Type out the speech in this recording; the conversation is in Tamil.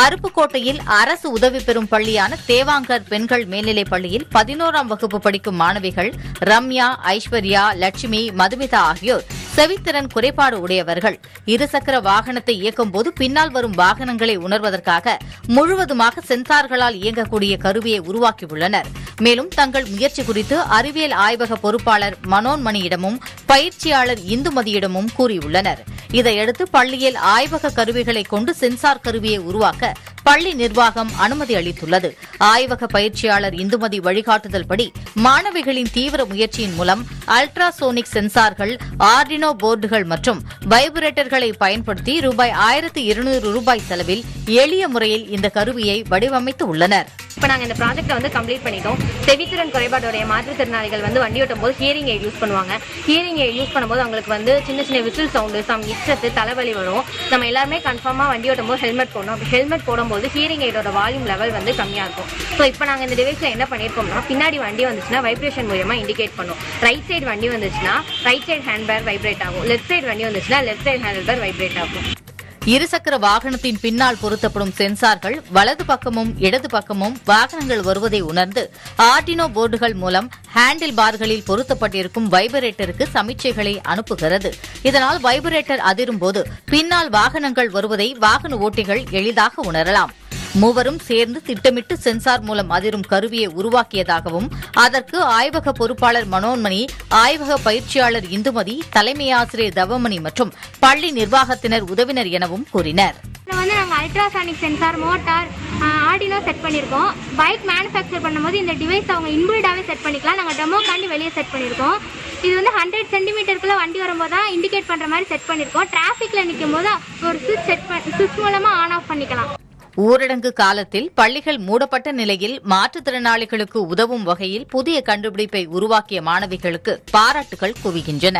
அருப்புக்கோட்டையில் அரசு உதவி பெறும் பள்ளியான தேவாங்கர் பெண்கள் மேல்நிலைப் பள்ளியில் பதினோராம் வகுப்பு படிக்கும் மாணவிகள் ரம்யா ஐஸ்வர்யா லட்சுமி மதுமிதா ஆகியோர் செவித்திறன் குறைபாடு உடையவர்கள். இருசக்கர வாகனத்தை இயக்கும்போது பின்னால் வரும் வாகனங்களை உணர்வதற்காக முழுவதுமாக சென்சார்களால் இயங்கக்கூடிய கருவியை உருவாக்கியுள்ளனர். மேலும் தங்கள் முயற்சி குறித்து அறிவியல் ஆய்வக பொறுப்பாளர் மனோன்மணியிடமும் பயிற்சியாளர் இந்துமதியிடமும் கூறியுள்ளனர். இதையடுத்து பள்ளியில் ஆய்வக கருவிகளை கொண்டு சென்சார் கருவியை உருவாக்க பள்ளி நிர்வாகம் அனுமதி அளித்துள்ளது. ஆய்வக பயிற்சியாளர் இந்துமதி வழிகாட்டுதல்படி மாணவிகளின் தீவிர முயற்சியின் மூலம் அல்ட்ராசோனிக் சென்சார்கள் ஆர்டினோ போர்டுகள் மற்றும் வைப்ரேட்டர்களை பயன்படுத்தி ரூபாய் ஆயிரத்து இருநூறு ரூபாய் செலவில் எளிய முறையில் இந்த கருவியை வடிவமைத்து உள்ளனர். இப்போ நாங்கள் இந்த ப்ராஜெக்ட்டை வந்து கம்ப்ளீட் பண்ணிட்டோம். செவித்திறன் குறைபாடுடைய மாற்றுத்திறனாளிகள் வந்து வண்டி ஓட்டும் போது ஹியரிங் எய்ட் யூஸ் பண்ணுவாங்க. ஹியரிங் எய்ட் யூஸ் பண்ணும்போது அவங்களுக்கு வந்து சின்ன சின்ன விசில் சவுண்டு சம் இச்சத்து தலைவலி வரும். நம்ம எல்லாருமே கன்ஃபார்மாக வண்டி ஓட்டும் போது ஹெல்மெட் போடணும். அப்படி ஹெல்மெட் போடும்போது ஹியரிங் எய்டோட வால்யூம் லெவல் வந்து கம்மியாக இருக்கும். ஸோ இப்போ நாங்கள் இந்த டிவைஸில் என்ன பண்ணியிருக்கோம்னா பின்னாடி வண்டி வந்துச்சுன்னா வைப்ரேஷன் மூலியமாக இண்டிகேட் பண்ணும். ரைட் சைடு வண்டி வந்துச்சுன்னா right side hand bar vibrate ஆகும். லெஃப்ட் சைடு வண்டி வந்துச்சுன்னா left side hand bar vibrate ஆகும். இருசக்கர வாகனத்தின் பின்னால் பொருத்தப்படும் சென்சார்கள் வலது பக்கமும் இடது பக்கமும் வாகனங்கள் வருவதை உணர்ந்து ஆர்டினோ போர்டுகள் மூலம் ஹேண்டில் பார்களில் பொருத்தப்பட்டிருக்கும் வைபரேட்டருக்கு சமிச்சைகளை அனுப்புகிறது. இதனால் வைபரேட்டர் அதிரும்போது பின்னால் வாகனங்கள் வருவதை வாகன ஓட்டிகள் எளிதாக உணரலாம். மூவரும் சேர்ந்து திட்டமிட்டு சென்சார் மூலம் அதிரும் கருவியை உருவாக்கியதாகவும் அதற்கு ஆய்வக பொறுப்பாளர் மனோன்மணி ஆய்வக பயிற்சியாளர் இந்துமதி தலைமை ஆசிரியர் தவமணி மற்றும் பள்ளி நிர்வாகத்தினர் உதவினர் எனவும் கூறினர். வந்து நாங்கள் ultrasonic sensor motor Arduino set பண்ணியிருக்கோம் பைக் மேனுஃபேக்சர் பண்ணும்போது இந்த டிவைஸ் அவங்க இன்பில்டாகவே செட் பண்ணிக்கலாம். நாங்கள் டெமோக்காண்டி வெளியே செட் பண்ணியிருக்கோம் இது வந்து ஹண்ட்ரட் சென்டிமீட்டருக்குள்ளே வண்டி வரும்போது தான் இண்டிகேட் பண்ணுற மாதிரி செட் பண்ணியிருக்கோம் டிராஃபிக்கில் நிற்கும் போது ஒரு சுவிட்ச் செட் பண்ணி சுவிட்ச் மூலமாக ஆன் ஆஃப் பண்ணிக்கலாம். ஊரடங்கு காலத்தில் பள்ளிகள் மூடப்பட்ட நிலையில் மாற்றுத்திறனாளிகளுக்கு உதவும் வகையில் புதிய கண்டுபிடிப்பை உருவாக்கிய மாணவிகளுக்கு பாராட்டுகள் குவிகின்றன.